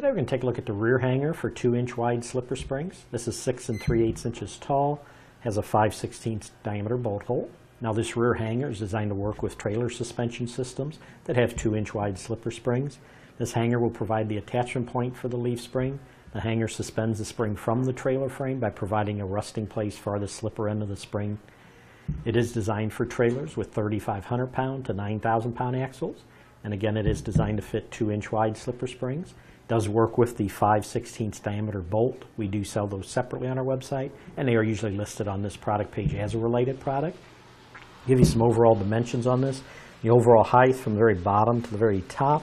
Today we're going to take a look at the rear hanger for 2 inch wide slipper springs. This is 6 and 3 8 inches tall, has a 5 16 diameter bolt hole. Now this rear hanger is designed to work with trailer suspension systems that have 2 inch wide slipper springs. This hanger will provide the attachment point for the leaf spring. The hanger suspends the spring from the trailer frame by providing a resting place for the slipper end of the spring. It is designed for trailers with 3,500 pound to 9,000 pound axles. And again, it is designed to fit 2 inch wide slipper springs does work with the 5 16 diameter bolt. We do sell those separately on our website, and they are usually listed on this product page as a related product. Give you some overall dimensions on this. The overall height from the very bottom to the very top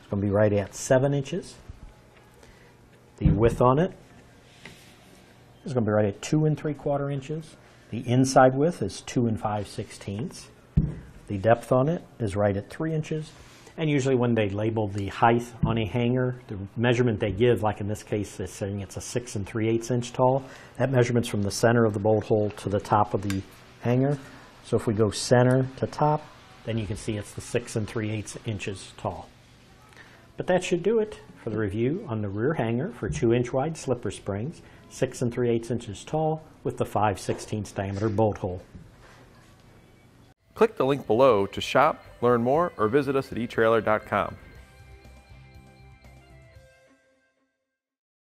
is going to be right at 7 inches. The width on it is going to be right at 2 and 3 quarter inches. The inside width is 2 and 5 sixteenths. The depth on it is right at 3 inches and usually when they label the height on a hanger, the measurement they give, like in this case, it's saying it's a 6 and 3 8 inch tall. That measurement's from the center of the bolt hole to the top of the hanger. So if we go center to top, then you can see it's the 6 and 3 8 inches tall. But that should do it for the review on the rear hanger for 2 inch wide slipper springs, 6 and 3 8 inches tall with the 5 16 diameter bolt hole. Click the link below to shop, learn more, or visit us at eTrailer.com.